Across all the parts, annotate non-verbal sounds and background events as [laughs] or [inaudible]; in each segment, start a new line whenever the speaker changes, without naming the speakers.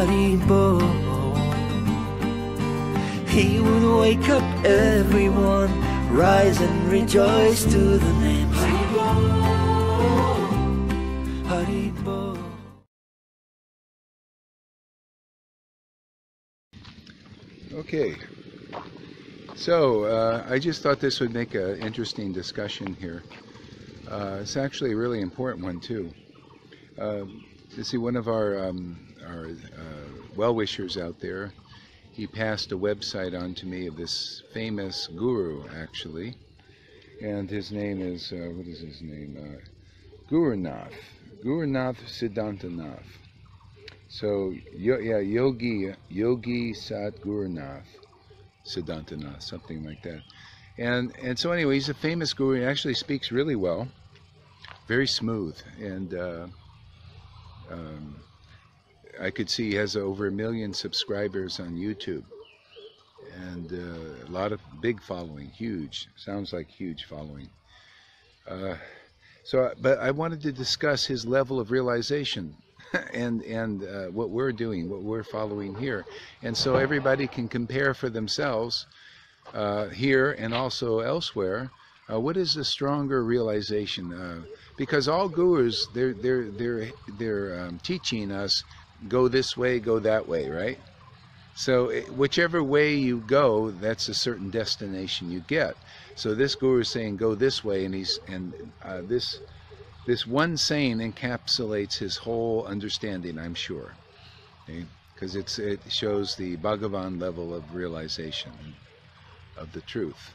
Haribol. He would wake up everyone, rise and rejoice to the name Haribol. Haribol.
Okay. So uh, I just thought this would make an interesting discussion here. Uh, it's actually a really important one too. Uh, you see, one of our um, our uh, well-wishers out there, he passed a website on to me of this famous guru, actually, and his name is uh, what is his name? Uh, Gurunath, Gurunath Siddhantanath. So yo, yeah, Yogi Yogi Sat Gurunath Siddhantanath, something like that. And and so anyway, he's a famous guru. He actually speaks really well, very smooth, and uh, um, I could see he has over a million subscribers on YouTube, and uh, a lot of big following, huge. Sounds like huge following. Uh, so, but I wanted to discuss his level of realization [laughs] and and uh, what we're doing, what we're following here, and so everybody can compare for themselves uh, here and also elsewhere. Uh, what is the stronger realization? Uh, because all gurus, they're they're they're they're um, teaching us go this way, go that way, right? So eh, whichever way you go, that's a certain destination you get. So this guru is saying go this way, and he's and uh, this this one saying encapsulates his whole understanding, I'm sure, because okay? it shows the Bhagavan level of realization of the truth,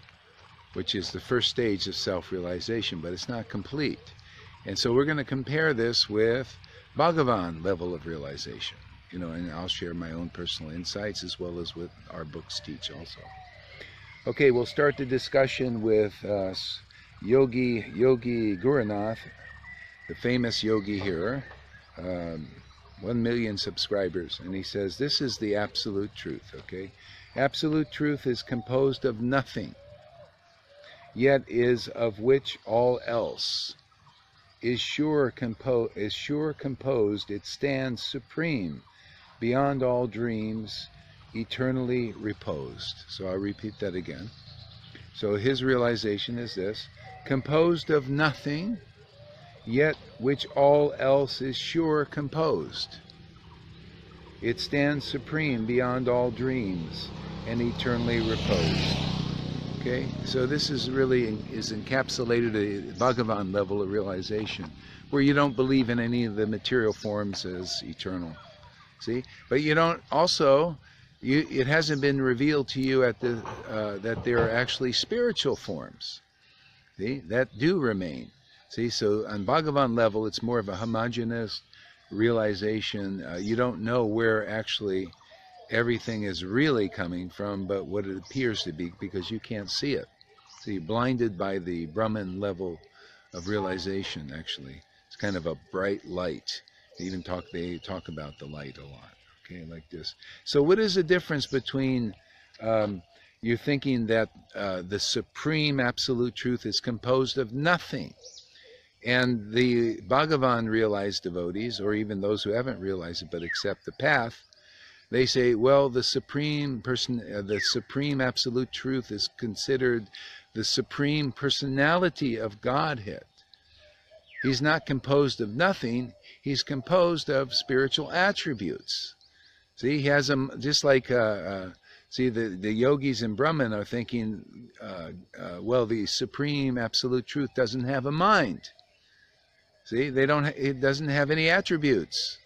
which is the first stage of self-realization, but it's not complete. And so we're going to compare this with Bhagavan level of realization, you know, and I'll share my own personal insights as well as what our books teach also. Okay, we'll start the discussion with uh, Yogi Yogi Gurunath the famous yogi here, um, 1 million subscribers, and he says, This is the absolute truth, okay? Absolute truth is composed of nothing, yet is of which all else is sure, compo- is sure composed, it stands supreme, beyond all dreams, eternally reposed. So I'll repeat that again. So his realization is this composed of nothing, yet which all else is sure composed. It stands supreme beyond all dreams and eternally reposed. Okay, so this is really is encapsulated a Bhagavan level of realization, where you don't believe in any of the material forms as eternal. See, but you don't also, you it hasn't been revealed to you at the uh, that there are actually spiritual forms. See, that do remain. See, so on Bhagavan level, it's more of a homogeneous realization. Uh, you don't know where actually everything is really coming from, but what it appears to be because you can't see it. So you're blinded by the Brahman level of realization, actually. It's kind of a bright light. They even talk, they talk about the light a lot, okay, like this. So what is the difference between um, you're thinking that uh, the supreme absolute truth is composed of nothing, and the Bhagavan realized devotees, or even those who haven't realized it but accept the path, they say, well, the supreme person, uh, the supreme absolute truth is considered the supreme personality of Godhead. He's not composed of nothing, he's composed of spiritual attributes. See, he has them just like, uh, uh, see, the, the yogis in Brahman are thinking, uh, uh, well, the supreme absolute truth doesn't have a mind. See, they don't. It doesn't have any attributes.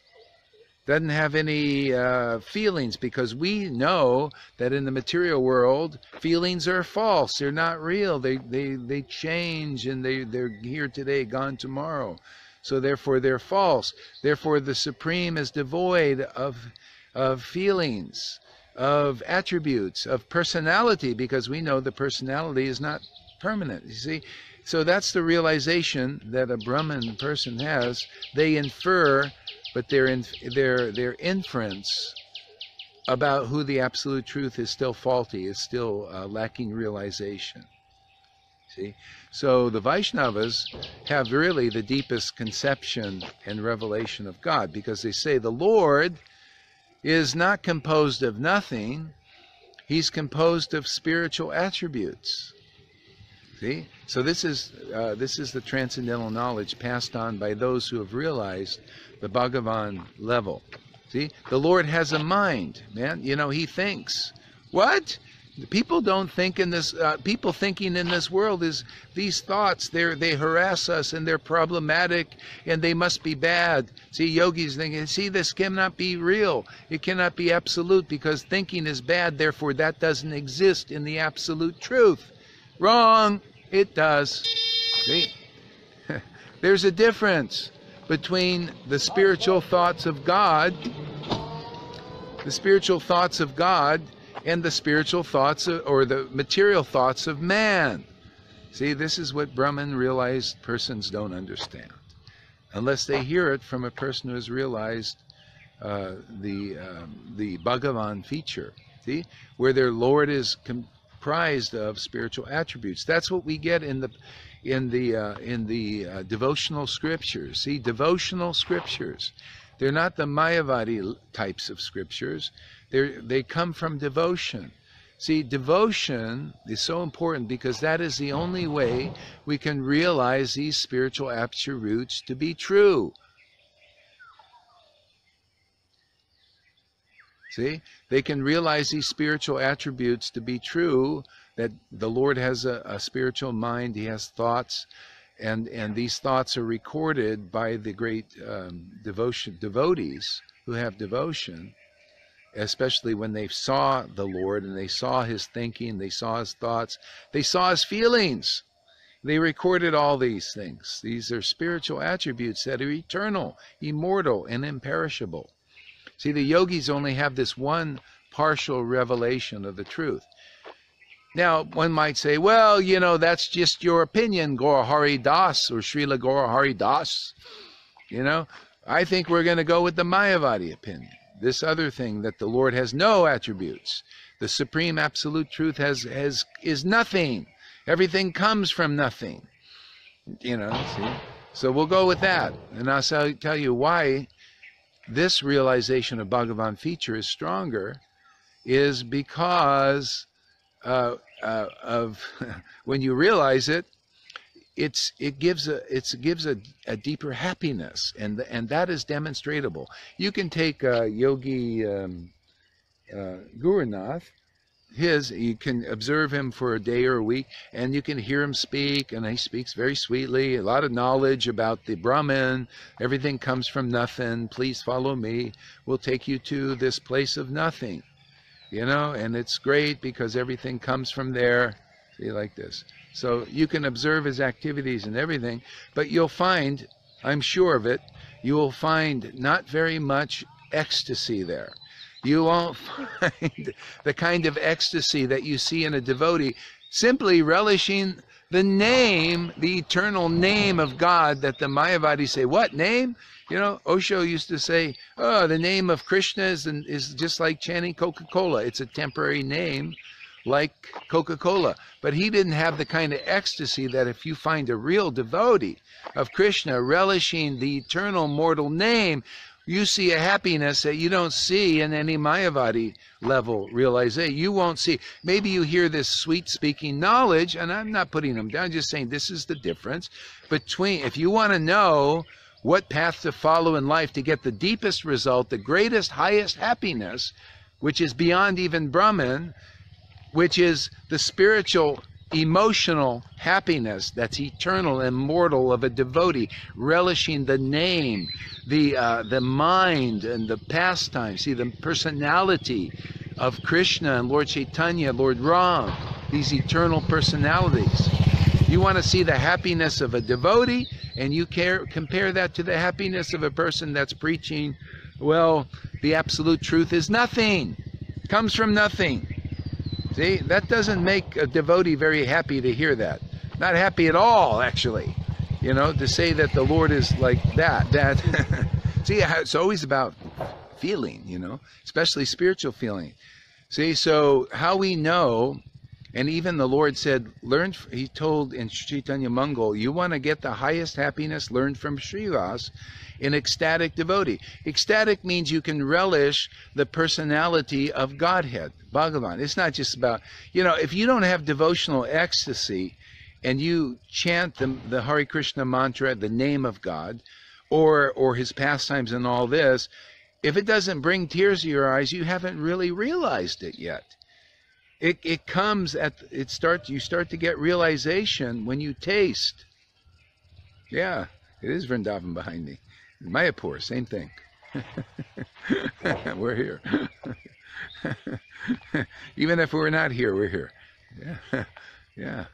Doesn't have any uh, feelings because we know that in the material world, feelings are false. They're not real. They they they change and they they're here today, gone tomorrow. So therefore, they're false. Therefore, the supreme is devoid of of feelings, of attributes, of personality, because we know the personality is not permanent. You see, so that's the realization that a Brahman person has. They infer, but their in, their their inference about who the absolute truth is still faulty, is still uh, lacking realization. See, so the Vaishnavas have really the deepest conception and revelation of God because they say the Lord is not composed of nothing, he's composed of spiritual attributes. See? So this is uh, this is the transcendental knowledge passed on by those who have realized the Bhagavan level. See? The Lord has a mind, man. You know, he thinks. What? People don't think in this. Uh, people thinking in this world is these thoughts. They they harass us and they're problematic and they must be bad. See, yogis thinking. See, this cannot be real. It cannot be absolute because thinking is bad. Therefore, that doesn't exist in the absolute truth. Wrong. It does. See, [laughs] there's a difference between the spiritual thoughts of God, the spiritual thoughts of God and the spiritual thoughts of, or the material thoughts of man. See, this is what Brahman realized persons don't understand unless they hear it from a person who has realized uh, the um, the Bhagavan feature. See, where their Lord is comprised of spiritual attributes. That's what we get in the in the uh, in the uh, devotional scriptures. See, devotional scriptures. They're not the Mayavadi types of scriptures. They're, they come from devotion. See, devotion is so important because that is the only way we can realize these spiritual absolutes to be true. See, they can realize these spiritual attributes to be true that the Lord has a, a spiritual mind, He has thoughts, and and these thoughts are recorded by the great um, devotion devotees who have devotion especially when they saw the lord and they saw his thinking they saw his thoughts they saw his feelings. They recorded all these things. These are spiritual attributes that are eternal immortal and imperishable see the yogis only have this one partial revelation of the truth now, one might say, well, you know, that's just your opinion, Gaura Hari Das or Srila Gaura Hari Das. You know, I think we're going to go with the Mayavadi opinion. This other thing that the Lord has no attributes. The supreme absolute truth has, has is nothing. Everything comes from nothing. You know, see? So we'll go with that. And I'll tell you why this realization of Bhagavan feature is stronger is because uh, uh, of [laughs] when you realize it, it's it gives a it gives a, a deeper happiness, and and that is demonstrable. You can take uh, Yogi um, uh, Gurunath, his you can observe him for a day or a week, and you can hear him speak, and he speaks very sweetly. A lot of knowledge about the Brahman. Everything comes from nothing. Please follow me. We'll take you to this place of nothing you know, and it's great because everything comes from there. See, like this. So you can observe his activities and everything, but you'll find, I'm sure of it, you will find not very much ecstasy there. You won't find [laughs] the kind of ecstasy that you see in a devotee simply relishing the name, the eternal name of God that the Mayavadis say, what name? You know, Osho used to say, oh, the name of Krishna is, is just like chanting Coca-Cola. It's a temporary name like Coca-Cola. But he didn't have the kind of ecstasy that if you find a real devotee of Krishna relishing the eternal mortal name, you see a happiness that you don't see in any Mayavadi level realization. Eh, you won't see. Maybe you hear this sweet speaking knowledge, and I'm not putting them down, I'm just saying this is the difference between, if you want to know what path to follow in life to get the deepest result, the greatest, highest happiness, which is beyond even Brahman, which is the spiritual, emotional happiness that's eternal, immortal of a devotee, relishing the name, the uh, the mind, and the pastime. See the personality of Krishna and Lord Chaitanya, Lord Ram, these eternal personalities. You want to see the happiness of a devotee, and you care, compare that to the happiness of a person that's preaching, well, the absolute truth is nothing, comes from nothing. See, that doesn't make a devotee very happy to hear that. Not happy at all, actually. You know, to say that the Lord is like that. That [laughs] see, it's always about feeling. You know, especially spiritual feeling. See, so how we know And even the Lord said, learn, he told in Chaitanya Mangal, you want to get the highest happiness, learn from Srivas in ecstatic devotee. Ecstatic means you can relish the personality of Godhead, Bhagavan. It's not just about, you know, if you don't have devotional ecstasy and you chant the, the Hare Krishna mantra, the name of God, or, or his pastimes and all this, if it doesn't bring tears to your eyes, you haven't really realized it yet. It, it comes at it starts you start to get realization when you taste. Yeah, it is Vrindavan behind me. Mayapur, same thing. [laughs] we're here. [laughs] Even if we're not here, we're here. Yeah. [laughs] yeah.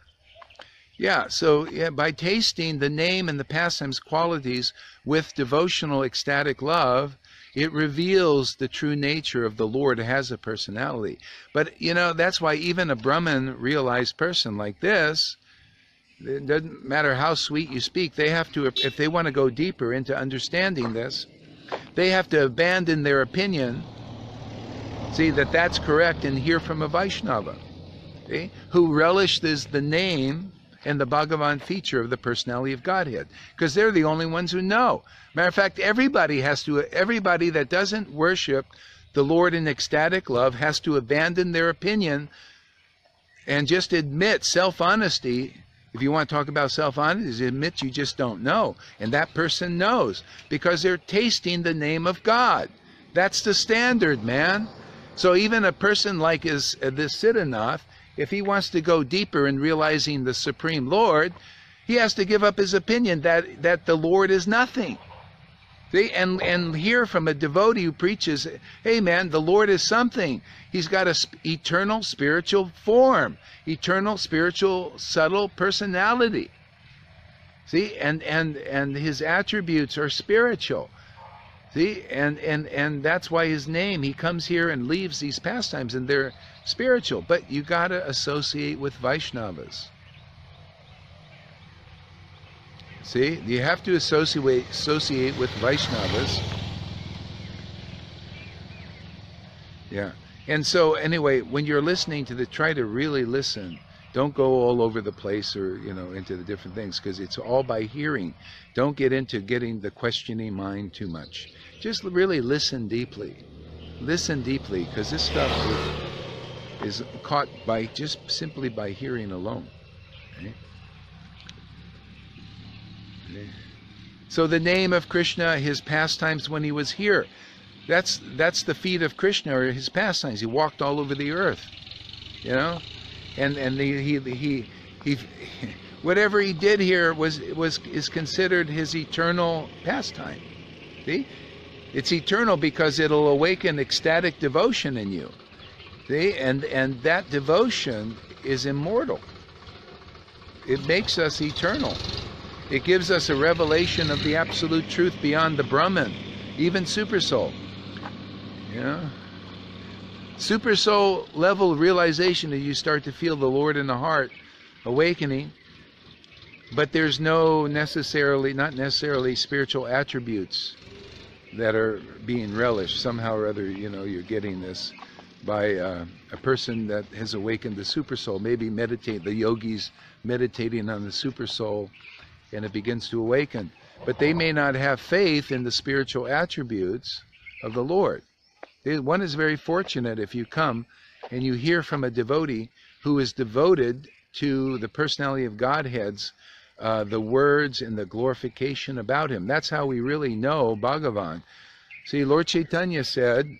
Yeah, so yeah, by tasting the name and the pastimes qualities with devotional ecstatic love, it reveals the true nature of the Lord has a personality. But, you know, that's why even a Brahman realized person like this, it doesn't matter how sweet you speak, they have to, if they want to go deeper into understanding this, they have to abandon their opinion, see that that's correct, and hear from a Vaishnava, see, who relishes the name and the Bhagavan feature of the personality of Godhead, because they're the only ones who know. Matter of fact, everybody has to, everybody that doesn't worship the Lord in ecstatic love has to abandon their opinion and just admit self honesty. If you want to talk about self honesty, admit you just don't know. And that person knows because they're tasting the name of God. That's the standard, man. So even a person like is uh, this Siddhanath, if he wants to go deeper in realizing the Supreme Lord, he has to give up his opinion that, that the Lord is nothing. See, and, and hear from a devotee who preaches, hey man, the Lord is something. He's got an eternal spiritual form, eternal spiritual subtle personality. See, and, and, and his attributes are spiritual. See, and, and, and that's why his name, he comes here and leaves these pastimes, and they're spiritual. But you got to associate with Vaishnavas. See, you have to associate associate with Vaishnavas. Yeah. And so anyway, when you're listening to the try to really listen. Don't go all over the place or, you know, into the different things because it's all by hearing. Don't get into getting the questioning mind too much. Just really listen deeply. Listen deeply because this stuff is, caught by just simply by hearing alone. Okay? So the name of Krishna, his pastimes when he was here, that's that's the feet of Krishna or his pastimes. He walked all over the earth, you know, and and the, he he he whatever he did here was was is considered his eternal pastime. See, it's eternal because it'll awaken ecstatic devotion in you. See, and and that devotion is immortal. It makes us eternal. It gives us a revelation of the absolute truth beyond the Brahman, even super soul. Yeah. Super soul level realization that you start to feel the Lord in the heart awakening, but there's no necessarily, not necessarily spiritual attributes that are being relished. Somehow or other, you know, you're getting this by uh, a person that has awakened the super soul. Maybe meditate, the yogis meditating on the super soul and it begins to awaken. But they may not have faith in the spiritual attributes of the Lord. One is very fortunate if you come and you hear from a devotee who is devoted to the personality of Godhead's, uh, the words and the glorification about him. That's how we really know Bhagavan. See, Lord Chaitanya said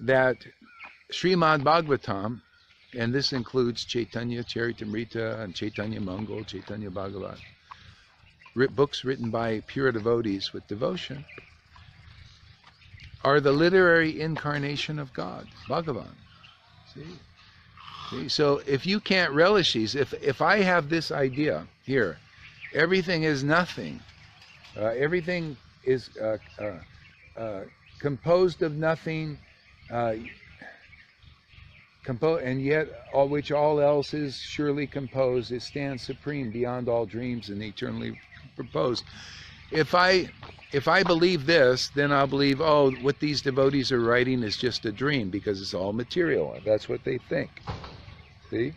that Srimad Bhagavatam, and this includes Chaitanya Charitamrita and Chaitanya Mangal, Chaitanya Bhagavat, books written by pure devotees with devotion, are the literary incarnation of God, Bhagavan. See? See? So if you can't relish these, if, if I have this idea here, everything is nothing, uh, everything is uh, uh, uh composed of nothing, uh, compo- and yet all which all else is surely composed, it stands supreme beyond all dreams and eternally proposed. If I if I believe this, then I'll believe, oh, what these devotees are writing is just a dream because it's all material. That's what they think. See?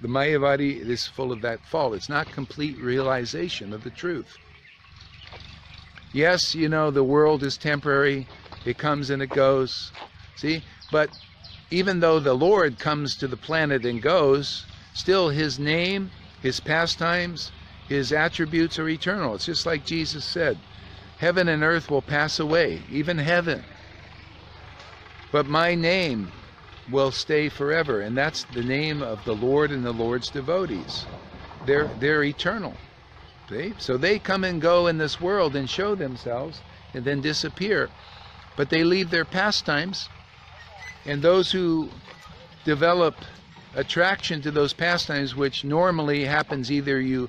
The Mayavadi is full of that fault. It's not complete realization of the truth. Yes, you know, the world is temporary. It comes and it goes. See? But even though the Lord comes to the planet and goes, still his name, his pastimes, his attributes are eternal. It's just like Jesus said heaven and earth will pass away, even heaven. But my name will stay forever, and that's the name of the Lord and the Lord's devotees. They're, they're eternal. See? So they come and go in this world and show themselves and then disappear. But they leave their pastimes, and those who develop attraction to those pastimes, which normally happens either you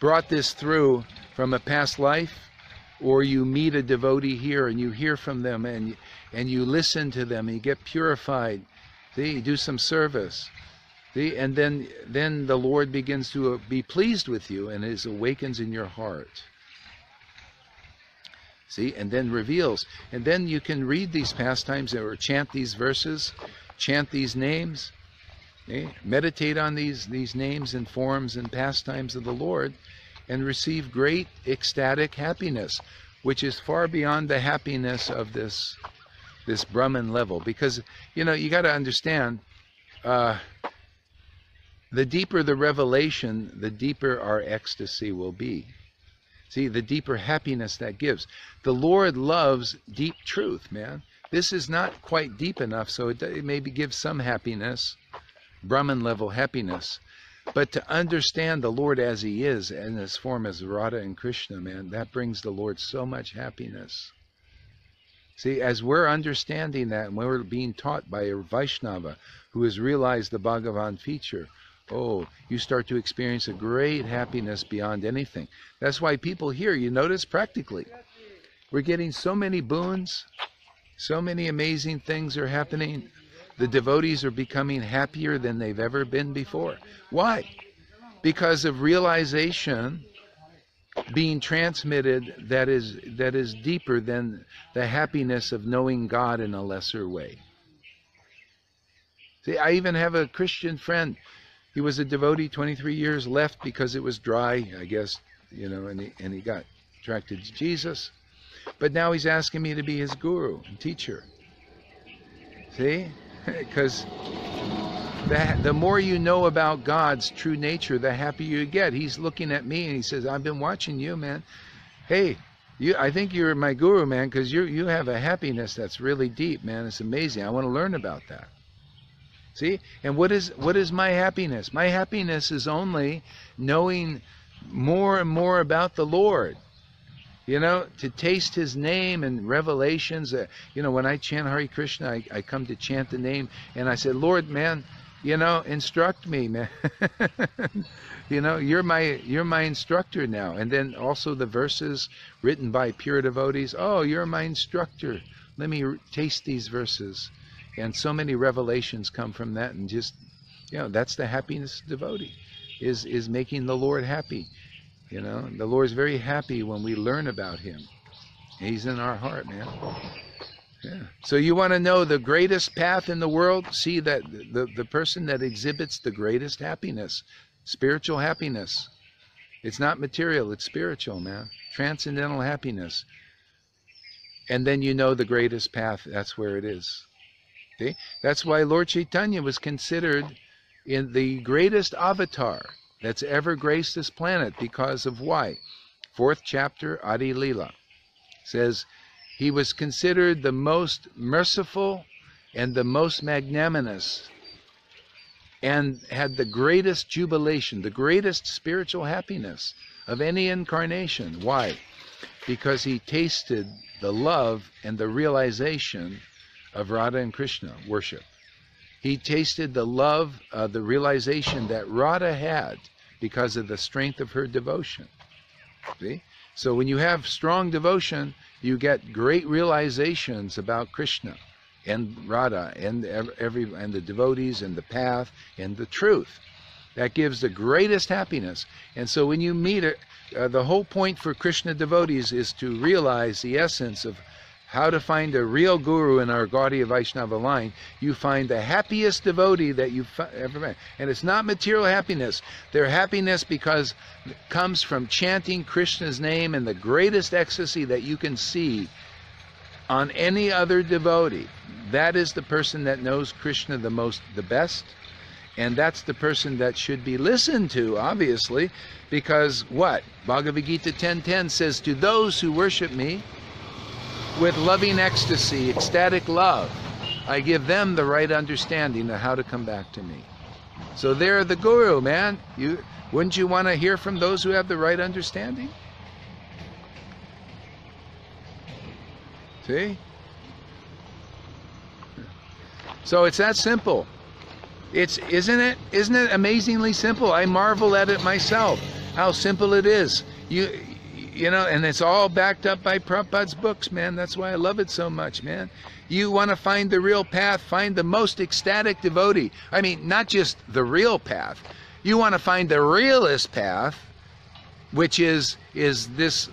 brought this through from a past life or you meet a devotee here and you hear from them and and you listen to them and you get purified see you do some service see and then then the lord begins to uh, be pleased with you and it awakens in your heart. See and then reveals. And then you can read these pastimes or chant these verses chant these names okay? meditate on these these names and forms and pastimes of the lord and receive great ecstatic happiness, which is far beyond the happiness of this this Brahman level. Because you know you got to understand, uh, the deeper the revelation, the deeper our ecstasy will be. See, the deeper happiness that gives. The Lord loves deep truth, man. This is not quite deep enough, so it, it maybe gives some happiness, Brahman level happiness. But to understand the Lord as He is in His form as Radha and Krishna, man, that brings the Lord so much happiness. See, as we're understanding that and we're being taught by a Vaishnava who has realized the Bhagavan feature, oh, you start to experience a great happiness beyond anything. That's why people here, you notice practically, we're getting so many boons, so many amazing things are happening the devotees are becoming happier than they've ever been before. Why? Because of realization being transmitted that is that is deeper than the happiness of knowing God in a lesser way. See, I even have a Christian friend. He was a devotee 23 years left because it was dry, I guess, you know, and he, and he got attracted to Jesus. But now he's asking me to be his guru and teacher. See? [laughs] because the, the more you know about God's true nature, the happier you get. He's looking at me and he says, I've been watching you, man. Hey, you, I think you're my guru, man, because you you have a happiness that's really deep, man. It's amazing. I want to learn about that. See? And what is what is my happiness? My happiness is only knowing more and more about the Lord you know, to taste his name and revelations. Uh, you know, when I chant Hare Krishna, I, I come to chant the name, and I said, Lord, man, you know, instruct me, man. [laughs] you know, you're my you're my instructor now. And then also the verses written by pure devotees. Oh, you're my instructor. Let me taste these verses. And so many revelations come from that, and just you know, that's the happiness devotee is is making the Lord happy. You know, the Lord's very happy when we learn about Him. He's in our heart, man. Yeah. So you want to know the greatest path in the world? See that the, the person that exhibits the greatest happiness, spiritual happiness. It's not material, it's spiritual, man. Transcendental happiness. And then you know the greatest path, that's where it is. See? That's why Lord Chaitanya was considered in the greatest avatar that's ever graced this planet because of why? Fourth chapter, Adi Lila says he was considered the most merciful and the most magnanimous and had the greatest jubilation, the greatest spiritual happiness of any incarnation. Why? Because he tasted the love and the realization of Radha and Krishna worship. He tasted the love, uh, the realization that Radha had because of the strength of her devotion. See? So when you have strong devotion, you get great realizations about Krishna and Radha and every and the devotees and the path and the truth. That gives the greatest happiness. And so when you meet it, uh, the whole point for Krishna devotees is to realize the essence of how to find a real guru in our Gaudiya Vaishnava line, you find the happiest devotee that you've ever met. And it's not material happiness. Their happiness because comes from chanting Krishna's name in the greatest ecstasy that you can see on any other devotee. That is the person that knows Krishna the most, the best. And that's the person that should be listened to, obviously, because what? Bhagavad Gita 10.10 says, To those who worship me, with loving ecstasy, ecstatic love. I give them the right understanding of how to come back to me. So they're the guru, man. You wouldn't you want to hear from those who have the right understanding? See? So it's that simple. It's isn't it isn't it amazingly simple? I marvel at it myself. How simple it is. You you know, and it's all backed up by Prabhupada's books, man. That's why I love it so much, man. You want to find the real path, find the most ecstatic devotee. I mean, not just the real path. You want to find the realest path, which is is this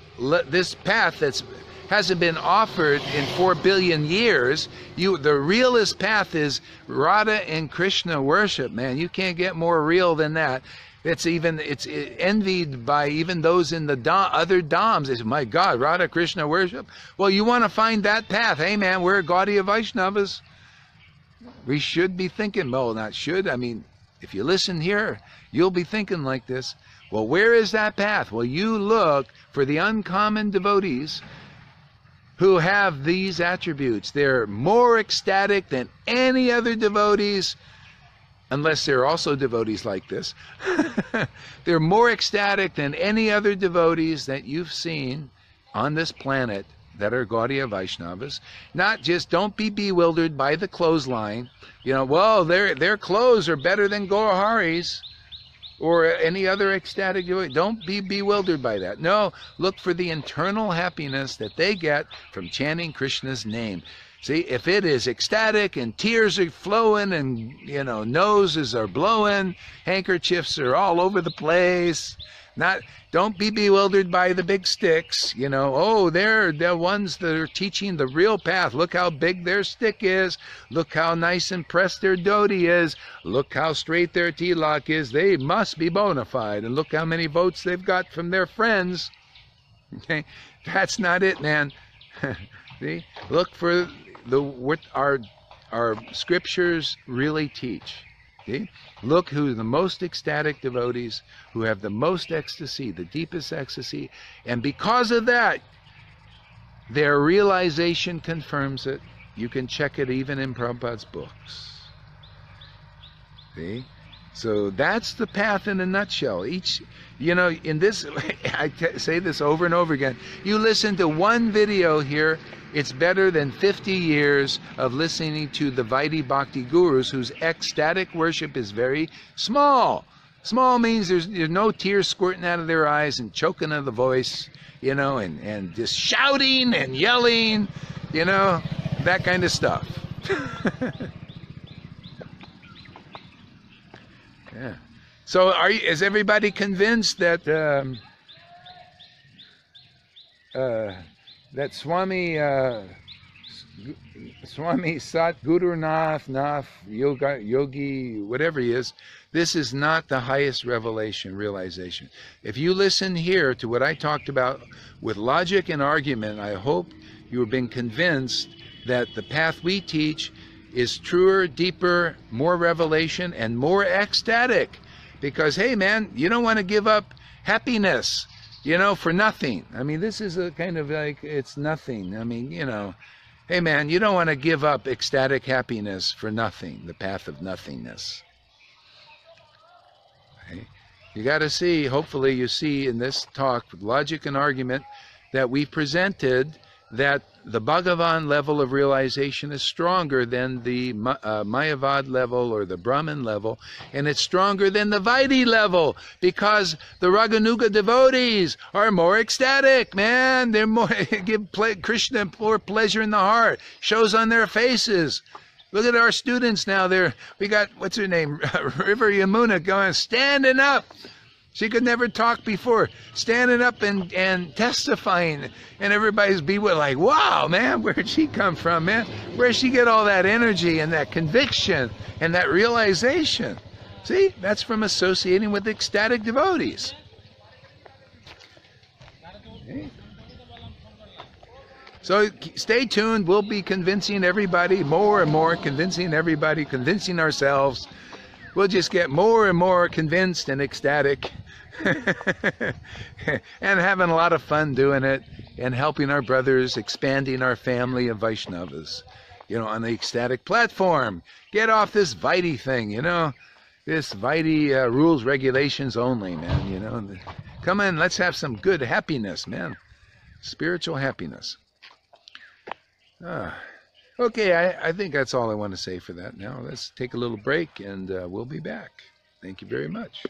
this path that's hasn't been offered in four billion years. You, the realest path is Radha and Krishna worship, man. You can't get more real than that. It's even it's envied by even those in the dham, other dhams. Say, "My God, Radha Krishna worship." Well, you want to find that path, hey man? We're Gaudiya Vaishnavas. We should be thinking. Well, not should. I mean, if you listen here, you'll be thinking like this. Well, where is that path? Well, you look for the uncommon devotees who have these attributes. They're more ecstatic than any other devotees unless they're also devotees like this. [laughs] they're more ecstatic than any other devotees that you've seen on this planet that are Gaudiya Vaishnavas. Not just don't be bewildered by the clothesline. You know, well, their their clothes are better than Gaurahari's or any other ecstatic devotee. Don't be bewildered by that. No, look for the internal happiness that they get from chanting Krishna's name. See, if it is ecstatic and tears are flowing and, you know, noses are blowing, handkerchiefs are all over the place, not don't be bewildered by the big sticks, you know, oh, they're the ones that are teaching the real path. Look how big their stick is. Look how nice and pressed their dhoti is. Look how straight their tilak is. They must be bona fide. And look how many votes they've got from their friends. [laughs] Okay? That's not it, man. [laughs] See? Look for the what our our scriptures really teach. Okay? Look who the most ecstatic devotees, who have the most ecstasy, the deepest ecstasy, and because of that, their realization confirms it. You can check it even in Prabhupada's books. See? So that's the path in a nutshell. Each, you know, in this, [laughs] I say this over and over again. You listen to one video here it's better than 50 years of listening to the Vaidhi Bhakti gurus whose ecstatic worship is very small. Small means there's, there's no tears squirting out of their eyes and choking of the voice, you know, and, and just shouting and yelling, you know, that kind of stuff. [laughs] yeah. So are you, is everybody convinced that um, uh, that Swami uh, Swami Sat Guru Nath, Nath, Yoga, Yogi, whatever he is, this is not the highest revelation, realization. If you listen here to what I talked about with logic and argument, I hope you have been convinced that the path we teach is truer, deeper, more revelation, and more ecstatic. Because, hey, man, you don't want to give up happiness you know, for nothing. I mean, this is a kind of like, it's nothing. I mean, you know, hey man, you don't want to give up ecstatic happiness for nothing, the path of nothingness. You got to see, hopefully, you see in this talk, logic and argument, that we presented that the Bhagavan level of realization is stronger than the uh, Mayavad level or the Brahman level, and it's stronger than the Vaidhi level because the Raganuga devotees are more ecstatic, man. They're more [laughs] give Krishna more pleasure in the heart, shows on their faces. Look at our students now. They're we got what's her name, [laughs] River Yamuna, going standing up She could never talk before, standing up and, and testifying, and everybody's be like, wow, man, where'd she come from, man? Where'd she get all that energy and that conviction and that realization? See, that's from associating with ecstatic devotees. Okay. So stay tuned. We'll be convincing everybody more and more, convincing everybody, convincing ourselves. We'll just get more and more convinced and ecstatic. [laughs] and having a lot of fun doing it and helping our brothers, expanding our family of Vaishnavas, you know, on the ecstatic platform. Get off this Vaidhi thing, you know, this Vaidhi uh, rules, regulations only, man, you know. Come in, let's have some good happiness, man. Spiritual happiness. Ah. Okay, I, I think that's all I want to say for that now. Let's take a little break and uh, we'll be back. Thank you very much.